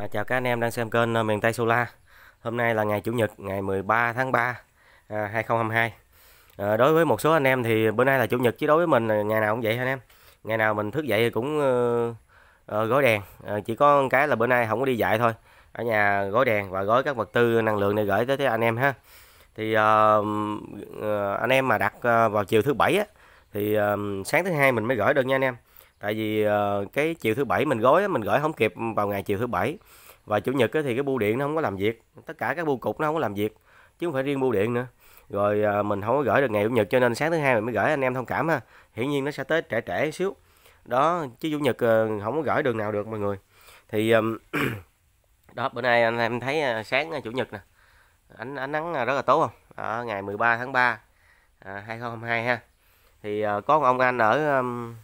À, chào các anh em đang xem kênh à, miền Tây Solar. Hôm nay là ngày Chủ nhật, ngày 13 tháng 3 à, 2022. À, đối với một số anh em thì bữa nay là Chủ nhật chứ đối với mình ngày nào cũng vậy anh em. Ngày nào mình thức dậy thì cũng ờ, ờ, uh, uh, gói đèn. À, chỉ có cái là bữa nay không có đi dạy thôi. Ở nhà gói đèn và gói các vật tư năng lượng để gửi tới, tới anh em ha. Thì uh, uh, anh em mà đặt uh, vào chiều thứ bảy á thì uh, sáng thứ hai mình mới gửi được nha anh em tại vì uh, cái chiều thứ bảy mình gói mình gửi không kịp vào ngày chiều thứ bảy. Và chủ nhật thì cái bưu điện nó không có làm việc tất cả các bưu cục nó không có làm việc chứ không phải riêng bưu điện nữa. Rồi uh, mình không có gửi được ngày chủ nhật cho nên sáng thứ hai mình mới gửi anh em thông cảm ha. Hiển nhiên nó sẽ tới trễ trễ xíu. Đó chứ chủ nhật ờ, uh, không có gửi đường nào được mọi người. Thì um, đó bữa nay anh em thấy sáng chủ nhật nè. Ánh ánh nắng rất là tốt không? Ở ngày 13 tháng 3 à, 2022 ha. Thì uh, có một ông anh ở um,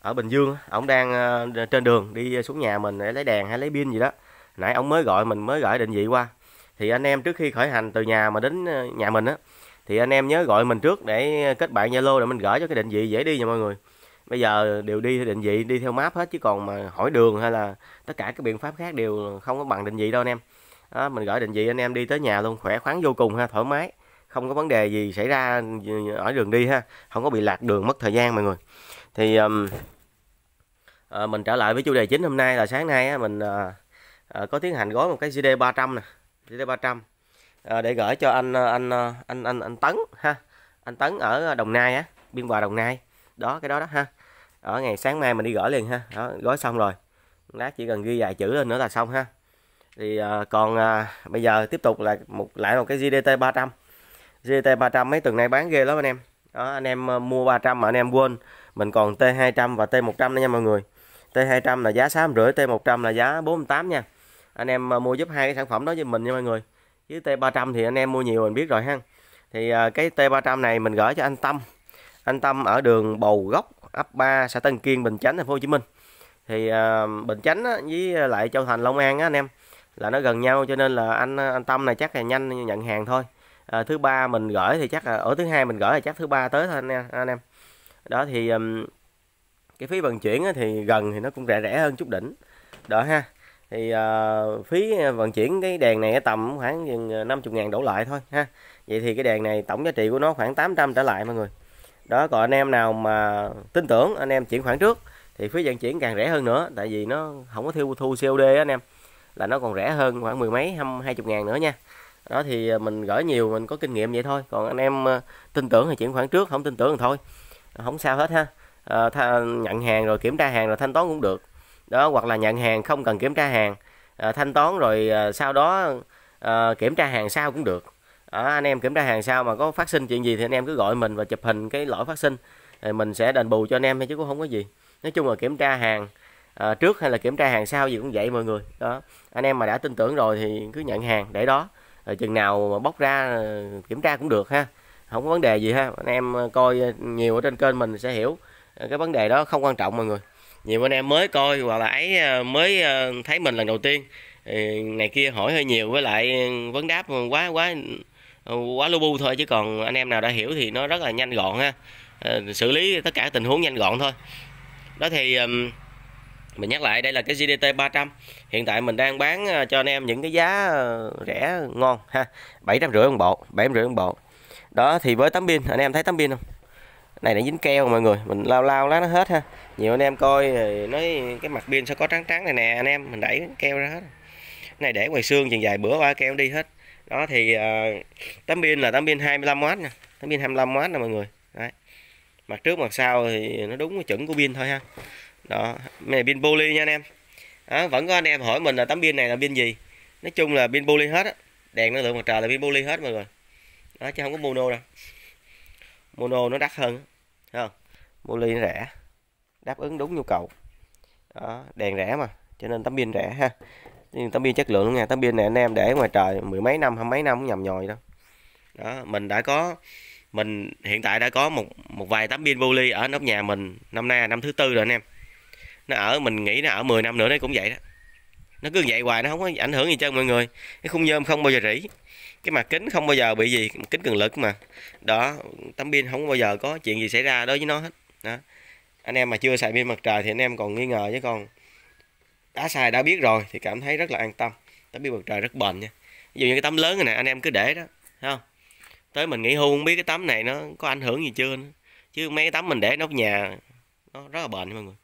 ở Bình Dương ông đang ờ, trên đường đi xuống nhà mình để lấy đèn hay lấy pin gì đó. Nãy ông mới gọi mình mới gửi định vị qua. Thì anh em trước khi khởi hành từ nhà mà đến ờ, nhà mình á thì anh em nhớ gọi mình trước để kết bạn Zalo để mình gửi cho cái định vị dễ đi nha mọi người. Bây giờ đều đi theo định vị đi theo map hết chứ còn mà hỏi đường hay là tất cả các biện pháp khác đều không có bằng định vị đâu anh em. Đó, mình gửi định vị anh em đi tới nhà luôn khỏe khoắn vô cùng ha thoải mái. Không có vấn đề gì xảy ra ờ, ở đường đi ha không có bị lạc đường mất thời gian mọi người thì um, à, mình trở lại với chủ đề chính hôm nay là sáng nay á, mình à, à, có tiến hành gói một cái CD 300 nè cd 300 à, để gửi cho anh anh anh anh anh Tấn ha anh Tấn ở Đồng Nai á biên hòa Đồng Nai đó cái đó đó ha. Ở ngày sáng mai mình đi gửi liền ha đó, gói xong rồi lát chỉ cần ghi vài chữ lên nữa là xong ha. Thì à, còn à, bây giờ tiếp tục là một lại một cái GDT 300 GDT 300 mấy tuần nay bán ghê lắm anh em. Đó anh em mua 300 mà anh em quên mình còn T200 và T100 nữa nha mọi người. T200 là giá 6 rưỡi T100 là giá 48 nha. Anh em à, mua giúp hai cái sản phẩm đó cho mình nha mọi người. Chứ T300 thì anh em mua nhiều mình biết rồi ha. Thì à, cái T300 này mình gửi cho anh Tâm. Anh Tâm ở đường Bầu Gốc ấp 3 xã Tân Kiên Bình Chánh thành phố Hồ Chí Minh. Thì à, Bình Chánh á, với lại Châu Thành Long An á anh em là nó gần nhau cho nên là anh anh Tâm này chắc là nhanh nhận hàng thôi. À, thứ ba mình gửi thì chắc là ở thứ hai mình gửi thì chắc thứ ba tới thôi anh em anh em đó thì um, cái phí vận chuyển thì gần thì nó cũng rẻ rẻ hơn chút đỉnh. Đó ha. Thì uh, phí vận chuyển cái đèn này tầm khoảng chừng ờ, 50 ngàn đổ lại thôi ha. Vậy thì cái đèn này tổng giá trị của nó khoảng 800 trở lại mọi người. Đó còn anh em nào mà tin tưởng anh em chuyển khoản trước thì phí vận chuyển càng rẻ hơn nữa tại vì nó không có thu thu COD anh em là nó còn rẻ hơn khoảng mười mấy hai chục ngàn nữa nha. Đó thì ờ, mình gửi nhiều mình có kinh nghiệm vậy thôi. Còn anh em tin tưởng thì chuyển khoản trước không tin tưởng thì thôi không sao hết ha. À, nhận hàng rồi kiểm tra hàng rồi thanh toán cũng được. Đó hoặc là nhận hàng không cần kiểm tra hàng. À, thanh toán rồi à, sau đó à, kiểm tra hàng sau cũng được. À, anh em kiểm tra hàng sau mà có phát sinh chuyện gì thì anh em cứ gọi mình và chụp hình cái lỗi phát sinh. Thì mình sẽ đền bù cho anh em chứ cũng không có gì. Nói chung là kiểm tra hàng à, trước hay là kiểm tra hàng sau gì cũng vậy mọi người. Đó anh em mà đã tin tưởng rồi thì cứ nhận hàng để đó. Rồi chừng nào mà bóc ra kiểm tra cũng được ha không có vấn đề gì ha. Anh em ờ, coi ờ, nhiều ở trên kênh mình sẽ hiểu ờ, cái vấn đề đó không quan trọng mọi người. Nhiều anh em mới coi hoặc là ấy mới thấy mình lần đầu tiên này kia hỏi hơi nhiều với lại vấn đáp quá quá quá lu bu thôi, chứ còn anh em nào đã hiểu thì nó rất là nhanh gọn ha. Xử lý tất cả tình huống nhanh gọn thôi. Đó thì mình nhắc lại đây là cái GDT 300 hiện tại mình đang bán cho anh em những cái giá rẻ ngon ha. bảy trăm rưỡi một bộ, bảy trăm rưỡi một bộ đó thì với tấm pin anh em thấy tấm pin không? Này nó dính keo mọi người mình lao lao lá nó hết ha. Nhiều anh em coi ờ, nói cái mặt pin sao có trắng trắng này nè anh em mình đẩy keo ra hết. Này để ngoài xương chừng dài bữa qua keo đi hết. Đó thì uh, tấm pin là tấm pin 25W nha. Tấm pin 25W nè mọi người. Đấy. mặt trước mặt sau thì nó đúng cái chuẩn của pin thôi ha. Đó này pin poly nha anh em. Đó, vẫn có anh em hỏi mình là tấm pin này là pin gì? Nói chung là pin poly hết á. Đèn năng lượng mặt trời là pin poly hết mọi người đó chứ không có mono đâu. Mono nó đắt hơn Thấy không? Moly nó rẻ đáp ứng đúng nhu cầu. Đó, đèn rẻ mà cho nên tấm pin rẻ ha. Nhưng tấm pin chất lượng luôn nha tấm pin này anh em để ngoài trời mười mấy năm hai mấy năm cũng nhầm nhòi đâu. Đó mình đã có mình hiện tại đã có một một vài tấm pin poly ở nóc nhà mình năm nay là năm thứ tư rồi anh em. Nó ở mình nghĩ nó ở 10 năm nữa đấy cũng vậy đó nó cứ vậy hoài, nó không có ảnh hưởng gì cho mọi người. Cái khung nhôm không bao giờ rỉ. Cái mặt kính không bao giờ bị gì kính cường lực mà. Đó, tấm pin không bao giờ có chuyện gì xảy ra đối với nó hết. Đó. Anh em mà chưa xài pin mặt trời thì anh em còn nghi ngờ chứ còn đã xài, đã biết rồi thì cảm thấy rất là an tâm. Tấm pin mặt trời rất bền nha. Ví dụ như cái tấm lớn này nè, anh em cứ để đó, thấy không? Tới mình nghỉ hưu không biết cái tấm này nó có ảnh hưởng gì chưa nữa. chứ mấy cái tấm mình để nó nhà, nó rất là bền nha mọi người.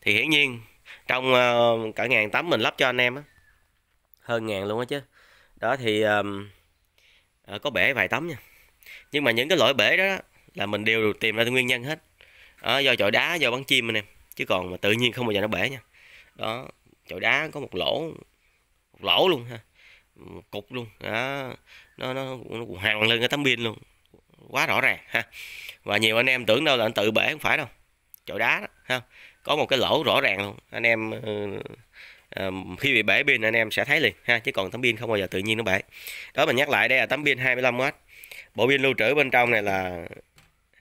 Thì hiển nhiên trong uh, cả ngàn tấm mình lắp cho anh em á. Hơn ngàn luôn á chứ. Đó thì um, có bể vài tấm nha. Nhưng mà những cái lỗi bể đó là mình đều tìm ra nguyên nhân hết. Đó, do chọi đá do bắn chim anh em. Chứ còn mà tự nhiên không bao giờ nó bể nha. Đó chọi đá có một lỗ một lỗ luôn ha. Một cục luôn. Đó nó nó nó hàng lên cái tấm pin luôn. Quá rõ ràng ha. Và nhiều anh em tưởng đâu là anh tự bể không phải đâu. Chọi đá đó ha có một cái lỗ rõ ràng luôn. Anh em uh, khi bị bể pin anh em sẽ thấy liền ha chứ còn tấm pin không bao giờ tự nhiên nó bể. Đó mình nhắc lại đây là tấm pin 25W bộ pin lưu trữ bên trong này là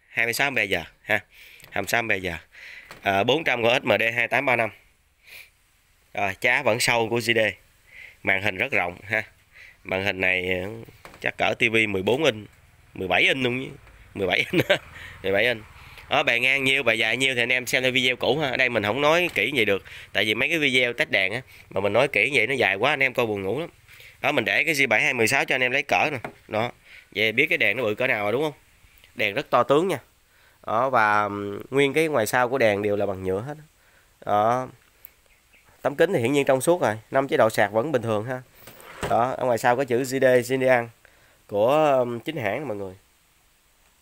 26 bây giờ ha 26 bây giờ. À, 400 của XMD 2835 rồi chá vẫn sâu của GD màn hình rất rộng ha. Màn hình này ờ, chắc cỡ tivi 14 inch 17 inch luôn 17 inch 17 inch. Ờ, ở bề ngang nhiêu bề dài nhiêu thì anh em xem theo video cũ ha. Ở đây mình không nói kỹ vậy được, tại vì mấy cái video tách đèn á, mà mình nói kỹ vậy nó dài quá, anh em coi buồn ngủ lắm. Đó, mình để cái G7 216 cho anh em lấy cỡ nè. Đó, về biết cái đèn nó bự cỡ nào rồi, đúng không? Đèn rất to tướng nha. Đó, và nguyên cái ngoài sau của đèn đều là bằng nhựa hết. Đó, tấm kính thì hiển nhiên trong suốt rồi, năm chế độ sạc vẫn bình thường ha. Đó, ở ngoài sau có chữ GD zinian của chính hãng mọi người.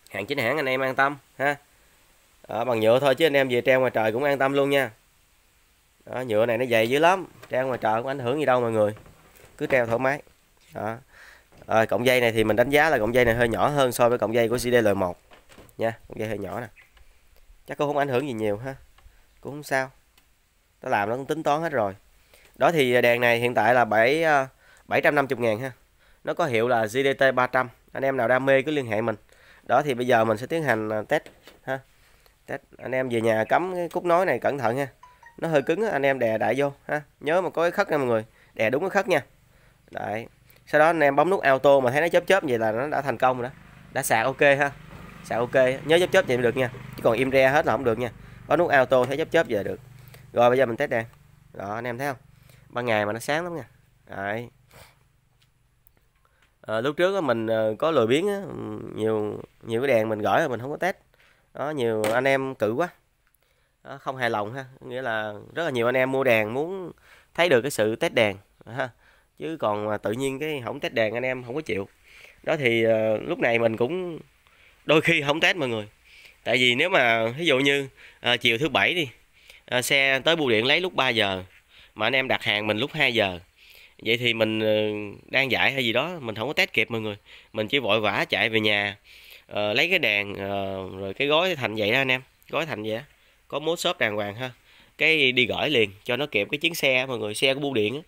Hàng chính hãng anh em an tâm ha đó, bằng nhựa thôi chứ anh em về treo ngoài trời cũng an tâm luôn nha. Đó, nhựa này nó dày dữ lắm treo ngoài trời không ảnh hưởng gì đâu mọi người cứ treo thoải mái. Đó. À, cọng dây này thì mình đánh giá là cọng dây này hơi nhỏ hơn so với cọng dây của CDL1 nha cọng dây hơi nhỏ nè. Chắc cũng không ảnh hưởng gì nhiều ha cũng không sao. Nó làm nó cũng tính toán hết rồi. Đó thì đèn này hiện tại là 7 750 ngàn ha. Nó có hiệu là GDT 300 anh em nào đam mê cứ liên hệ mình. Đó thì bây giờ mình sẽ tiến hành ờ, test ha test anh em về nhà cắm cái cúc nối này cẩn thận nha. Nó hơi cứng anh em đè đại vô ha. Nhớ mà có cái khất nha mọi người đè đúng cái khất nha. Đấy. Sau đó anh em bấm nút auto mà thấy nó chớp chớp vậy là nó đã thành công rồi đó. Đã sạc ok ha sạc ok. Nhớ chớp chớp vậy được nha chứ còn im re hết là không được nha. Bấm nút auto thấy chớp chớp vậy là được. Rồi bây giờ mình test đèn. Đó anh em thấy không? Ban ngày mà nó sáng lắm nha. Đấy. À, lúc trước mình ờ, có lười biếng á, nhiều nhiều cái đèn mình gửi rồi mình không có test đó nhiều anh em cự quá. Đó, không hài lòng ha nghĩa là rất là nhiều anh em mua đèn muốn thấy được cái sự test đèn ha. Chứ còn tự nhiên cái không test đèn anh em không có chịu. Đó thì uh, lúc này mình cũng đôi khi không test mọi người. Tại vì nếu mà ví dụ như uh, chiều thứ bảy đi uh, xe tới bưu điện lấy lúc 3 giờ mà anh em đặt hàng mình lúc 2 giờ vậy thì mình uh, đang dạy hay gì đó mình không có test kịp mọi người. Mình chỉ vội vã chạy về nhà Ờ, lấy cái đèn uh, rồi cái gói thành vậy đó anh em. Gói thành vậy có mốt xốp đàng hoàng ha. Cái đi gửi liền cho nó kịp cái chuyến xe mọi người xe của bưu điện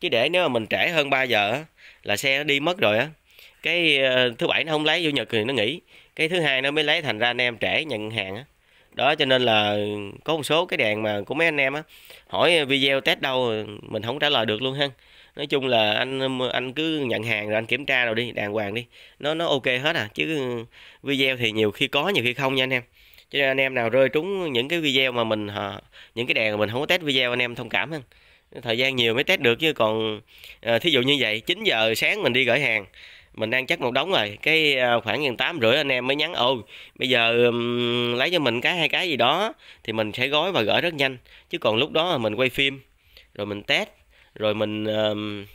chứ để nếu mà mình trễ hơn 3 giờ là xe nó đi mất rồi á. Cái ờ, thứ bảy nó không lấy chủ nhật thì nó nghỉ. Cái thứ hai nó mới lấy thành ra anh em trễ nhận hàng á. Đó cho nên là có một số cái đèn mà của mấy anh em á hỏi video test đâu mình không trả lời được luôn ha nói chung là anh anh cứ nhận hàng rồi anh kiểm tra rồi đi đàng hoàng đi. Nó nó ok hết à chứ video thì nhiều khi có nhiều khi không nha anh em. Cho nên anh em nào rơi trúng những cái video mà mình những cái đèn mà mình không có test video anh em thông cảm hơn. Thời gian nhiều mới test được chứ còn à, thí dụ như vậy 9 giờ sáng mình đi gửi hàng mình đang chắc một đống rồi cái à, khoảng gần tám rưỡi anh em mới nhắn ôi bây giờ um, lấy cho mình cái hai cái gì đó thì mình sẽ gói và gửi rất nhanh. Chứ còn lúc đó mình quay phim rồi mình test rồi mình um,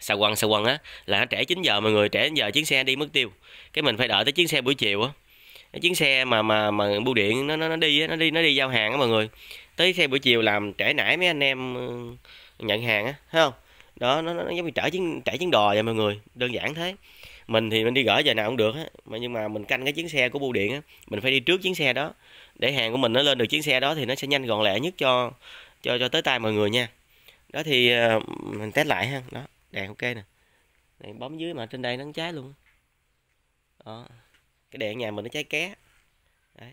xà quần xà quần á là trễ 9 giờ mọi người trễ giờ chuyến xe đi mất tiêu. Cái mình phải đợi tới chuyến xe buổi chiều á. Chuyến xe mà mà mà bưu điện nó nó, nó đi nó đi nó đi giao hàng á mọi người. Tới xe buổi chiều làm trễ nải mấy anh em nhận hàng á thấy không? Đó nó, nó giống như trễ chuyến trễ chuyến đò vậy mọi người đơn giản thế. Mình thì mình đi gửi giờ nào cũng được á mà nhưng mà mình canh cái chuyến xe của bưu điện á mình phải đi trước chuyến xe đó. Để hàng của mình nó lên được chuyến xe đó thì nó sẽ nhanh gọn lẹ nhất cho cho cho tới tay mọi người nha đó thì ờ, mình test lại ha. Đó, đèn ok nè. Này, bấm dưới mà trên đây nó cháy luôn. Đó, cái đèn nhà mình nó cháy ké. Đấy.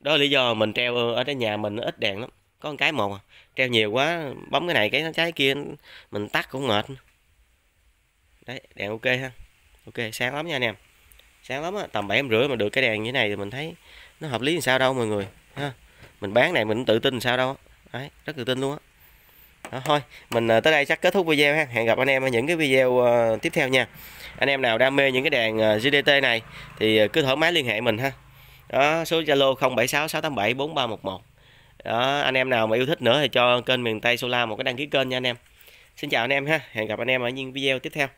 Đó là lý do mình treo ở trên nhà mình nó ít đèn lắm. Có một cái một à. treo nhiều quá, bấm cái này cái nó cháy kia, mình tắt cũng mệt. Đấy, đèn ok ha. Ok, sáng lắm nha anh em. Sáng lắm á, tầm bảy em rưỡi mà được cái đèn như thế này thì mình thấy nó hợp lý làm sao đâu mọi người, ha. Mình bán này mình tự tin sao đâu đấy, rất tự tin luôn á đó, thôi mình ờ, tới đây chắc kết thúc video ha. Hẹn gặp anh em ở những cái video ờ, tiếp theo nha. Anh em nào đam mê những cái đàn ờ, GDT này thì cứ thoải mái liên hệ mình ha. Đó số Zalo 0766874311 đó anh em nào mà yêu thích nữa thì cho kênh miền Tây Solar một cái đăng ký kênh nha anh em. Xin chào anh em ha. Hẹn gặp anh em ở những video tiếp theo.